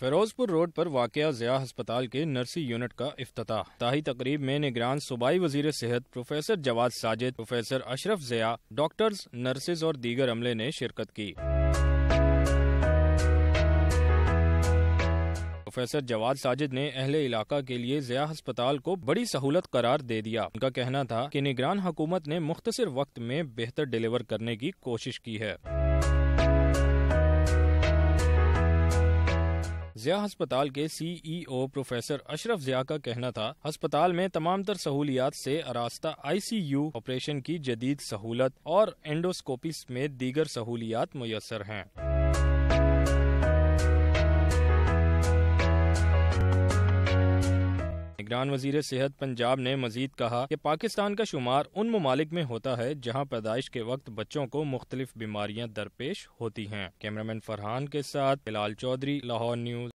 فیروز پور روڈ پر واقع ضیاء ہسپتال کے نرسی یونٹ کا افتتاح۔ تاہی تقریب میں نگران صوبائی وزیر صحت professor Jawad Sajid, professor Ashraf Zia, doctors, nurses اور دیگر عملے نے شرکت کی۔ پروفیسر جواد ساجد نے اہل علاقہ کے لیے ضیاء ہسپتال کو بڑی سہولت قرار دے دیا۔ ان کا کہنا تھا کہ نگران حکومت نے مختصر وقت میں بہتر ڈیلیور کرنے کی کوشش کی ہے۔ ضیاء ہسپتال کے سی ای او پروفیسر اشرف ضیاء کا کہنا تھا، ہسپتال میں تمام تر سہولیات سے آراستہ آئی سی یو آپریشن کی جدید سہولت اور اینڈوسکوپی میں دیگر سہولیات میسر ہیں۔ نگران وزیر صحت پنجاب نے مزید کہا کہ پاکستان کا شمار ان ممالک میں ہوتا ہے جہاں پیدائش کے وقت بچوں کو مختلف بیماریاں درپیش ہوتی ہیں۔ کیمرامین فرحان کے ساتھ بلال چودھری، لاہور نیوز۔